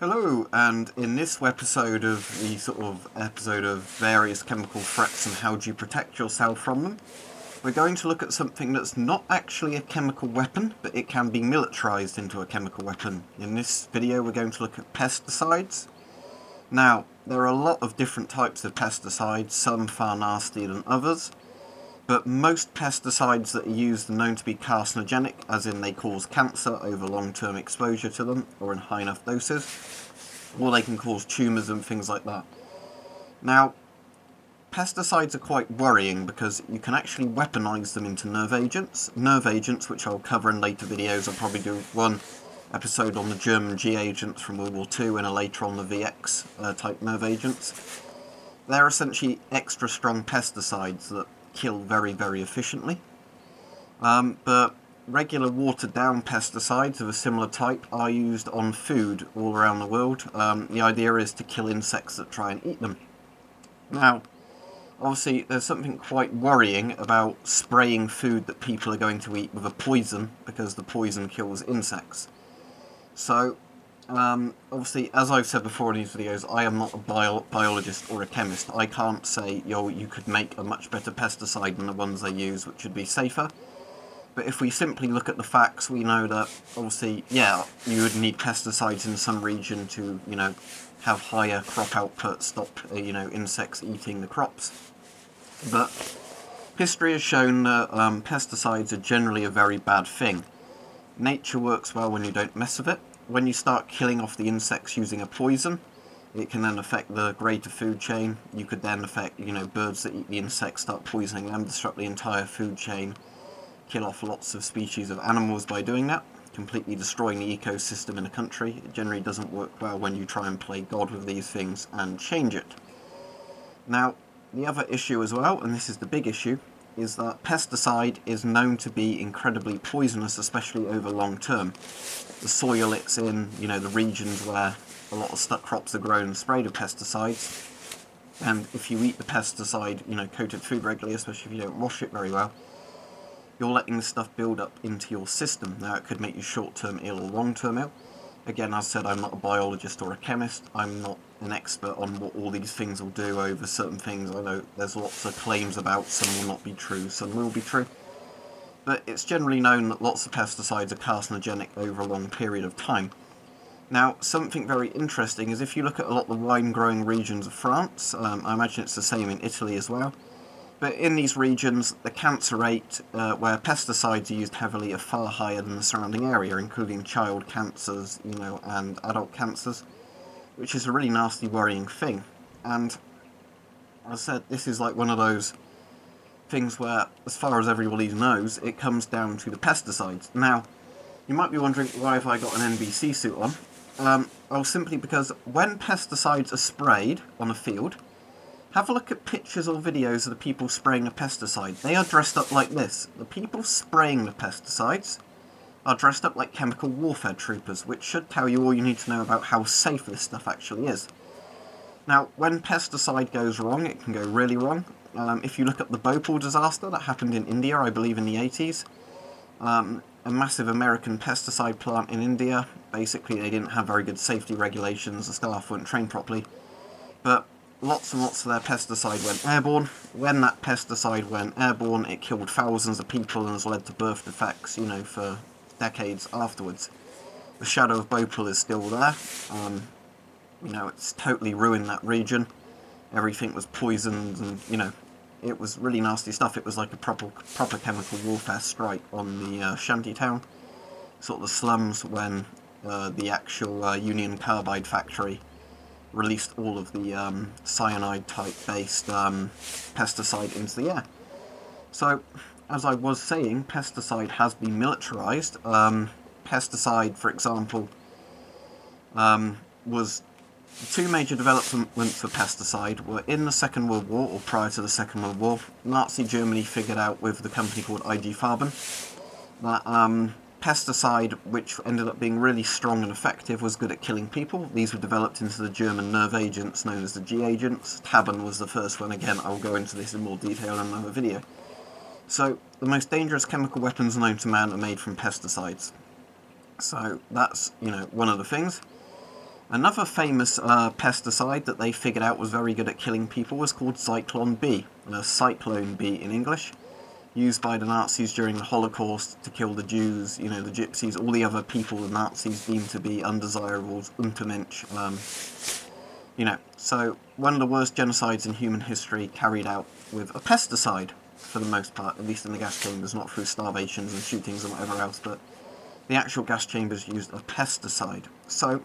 Hello, and in this episode of the sort of episode of various chemical threats and how do you protect yourself from them, we're going to look at something that's not actually a chemical weapon, but it can be militarized into a chemical weapon. In this video, we're going to look at pesticides. Now, there are a lot of different types of pesticides, some far nastier than others, but most pesticides that are used are known to be carcinogenic, as in they cause cancer over long-term exposure to them, or in high enough doses, or they can cause tumours and things like that. Now, pesticides are quite worrying because you can actually weaponise them into nerve agents. Nerve agents, which I'll cover in later videos, I'll probably do one episode on the German G agents from World War II and a later on the VX uh, type nerve agents. They're essentially extra strong pesticides that kill very, very efficiently. Um, but regular watered down pesticides of a similar type are used on food all around the world. Um, the idea is to kill insects that try and eat them. Now, obviously, there's something quite worrying about spraying food that people are going to eat with a poison because the poison kills insects. So, um, obviously, as I've said before in these videos, I am not a bio biologist or a chemist. I can't say, yo, you could make a much better pesticide than the ones they use, which would be safer. But if we simply look at the facts, we know that, obviously, yeah, you would need pesticides in some region to, you know, have higher crop output, stop, uh, you know, insects eating the crops. But history has shown that um, pesticides are generally a very bad thing. Nature works well when you don't mess with it when you start killing off the insects using a poison, it can then affect the greater food chain. You could then affect, you know, birds that eat the insects, start poisoning them, disrupt the entire food chain, kill off lots of species of animals by doing that, completely destroying the ecosystem in a country. It generally doesn't work well when you try and play God with these things and change it. Now, the other issue as well, and this is the big issue, is that pesticide is known to be incredibly poisonous, especially over long term. The soil it's in, you know, the regions where a lot of stuck crops are grown and sprayed with pesticides, and if you eat the pesticide, you know, coated food regularly, especially if you don't wash it very well, you're letting the stuff build up into your system. Now, it could make you short-term ill or long-term ill. Again, as I said, I'm not a biologist or a chemist. I'm not an expert on what all these things will do over certain things. I know there's lots of claims about, some will not be true, some will be true. But it's generally known that lots of pesticides are carcinogenic over a long period of time. Now, something very interesting is if you look at a lot of the wine-growing regions of France, um, I imagine it's the same in Italy as well, but in these regions, the cancer rate uh, where pesticides are used heavily are far higher than the surrounding area, including child cancers, you know, and adult cancers which is a really nasty, worrying thing. And I said, this is like one of those things where, as far as everybody knows, it comes down to the pesticides. Now, you might be wondering why have I got an NBC suit on? Um, well, simply because when pesticides are sprayed on a field, have a look at pictures or videos of the people spraying the pesticide. They are dressed up like this. The people spraying the pesticides are dressed up like chemical warfare troopers, which should tell you all you need to know about how safe this stuff actually is. Now, when pesticide goes wrong, it can go really wrong. Um, if you look at the Bhopal disaster that happened in India, I believe in the 80s, um, a massive American pesticide plant in India, basically they didn't have very good safety regulations, the staff weren't trained properly, but lots and lots of their pesticide went airborne. When that pesticide went airborne, it killed thousands of people and has led to birth defects, you know, for decades afterwards. The shadow of Bhopal is still there. Um, you know, it's totally ruined that region. Everything was poisoned and, you know, it was really nasty stuff. It was like a proper proper chemical warfare strike on the uh, shanty town. Sort of the slums when uh, the actual uh, Union Carbide factory released all of the um, cyanide type based um, pesticide into the air. So as I was saying, pesticide has been militarized. Um, pesticide, for example, um, was two major developments for pesticide were in the Second World War, or prior to the Second World War. Nazi Germany figured out with the company called IG Farben that um, pesticide, which ended up being really strong and effective, was good at killing people. These were developed into the German nerve agents known as the G agents. Tabun was the first one. Again, I'll go into this in more detail in another video. So, the most dangerous chemical weapons known to man are made from pesticides. So, that's, you know, one of the things. Another famous uh, pesticide that they figured out was very good at killing people was called Zyklon B, Cyclone B in English, used by the Nazis during the Holocaust to kill the Jews, you know, the Gypsies, all the other people the Nazis deemed to be undesirables, Untermensch, um, you know. So, one of the worst genocides in human history carried out with a pesticide, for the most part, at least in the gas chambers, not through starvations and shootings and whatever else, but the actual gas chambers used a pesticide. So,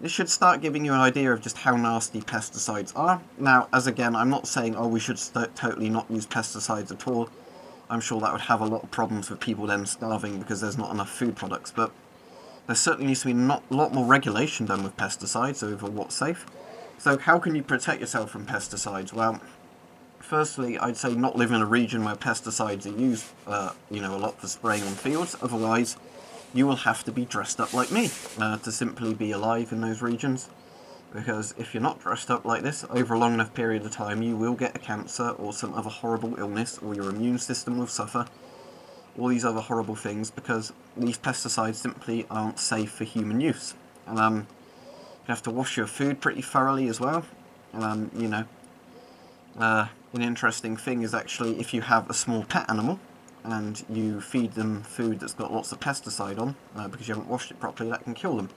this should start giving you an idea of just how nasty pesticides are. Now, as again, I'm not saying, oh, we should totally not use pesticides at all. I'm sure that would have a lot of problems with people then starving because there's not enough food products, but there certainly needs to be a lot more regulation done with pesticides over what's safe. So how can you protect yourself from pesticides? Well, firstly, I'd say not live in a region where pesticides are used, uh, you know, a lot for spraying on fields. Otherwise, you will have to be dressed up like me uh, to simply be alive in those regions. Because if you're not dressed up like this over a long enough period of time, you will get a cancer or some other horrible illness, or your immune system will suffer. All these other horrible things because these pesticides simply aren't safe for human use. Um, you have to wash your food pretty thoroughly as well. Um, you know, uh, an interesting thing is actually if you have a small pet animal, and you feed them food that's got lots of pesticide on, uh, because you haven't washed it properly, that can kill them.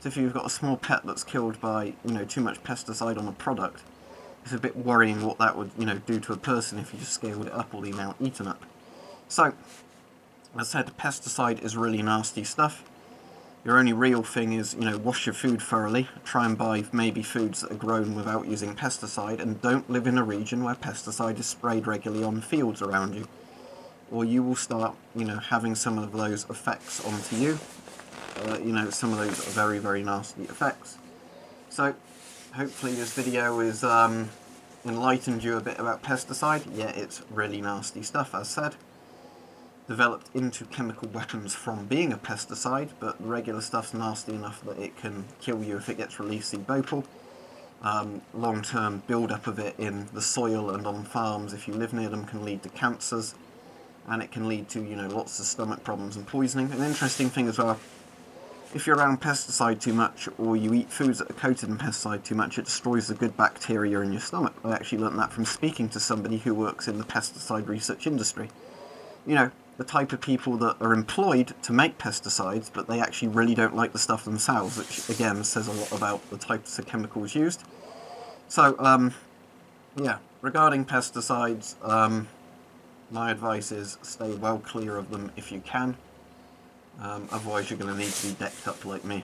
So if you've got a small pet that's killed by, you know, too much pesticide on a product, it's a bit worrying what that would, you know, do to a person if you just scaled it up or the amount eaten up. So, as I said, pesticide is really nasty stuff. Your only real thing is, you know, wash your food thoroughly, try and buy maybe foods that are grown without using pesticide, and don't live in a region where pesticide is sprayed regularly on fields around you or you will start, you know, having some of those effects onto you. Uh, you know, some of those are very, very nasty effects. So, hopefully this video has um, enlightened you a bit about pesticide. Yeah, it's really nasty stuff, as said. Developed into chemical weapons from being a pesticide, but regular stuff's nasty enough that it can kill you if it gets released in Bhopal. Um, long-term build-up of it in the soil and on farms, if you live near them, can lead to cancers and it can lead to, you know, lots of stomach problems and poisoning. An interesting thing as well, if you're around pesticide too much, or you eat foods that are coated in pesticide too much, it destroys the good bacteria in your stomach. I actually learned that from speaking to somebody who works in the pesticide research industry. You know, the type of people that are employed to make pesticides, but they actually really don't like the stuff themselves, which again says a lot about the types of chemicals used. So, um, yeah, regarding pesticides, um, my advice is stay well clear of them if you can. Um, otherwise you're going to need to be decked up like me.